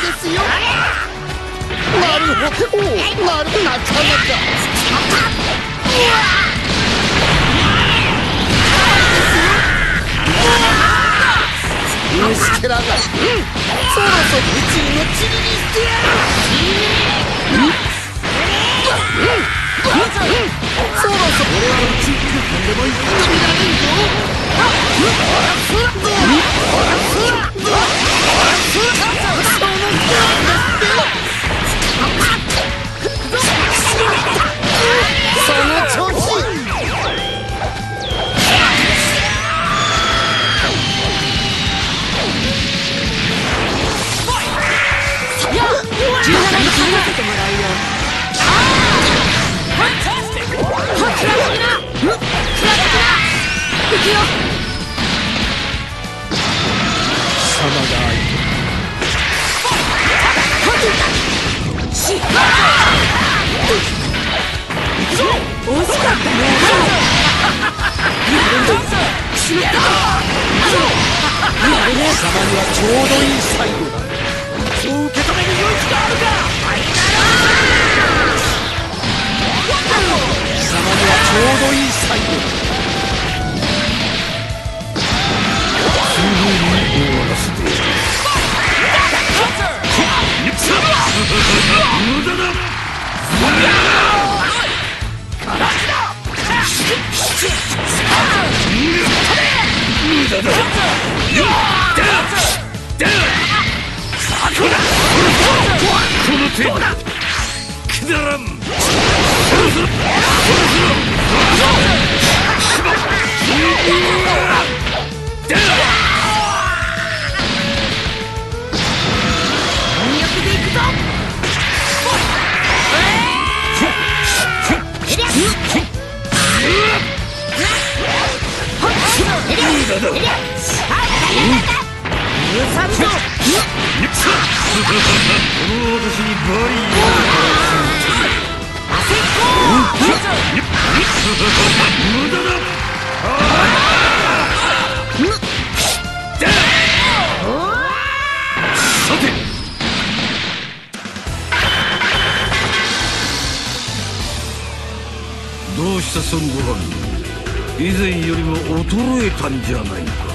ですよなるほどなるなかなか虫けらが、うん、そろそろ宇宙の塵にしてやる、宇宙空間でも行ってみら。れるぞ貴様にはちょうどいい最後だくだらんどうした孫悟飯。以前よりも衰えたんじゃないか。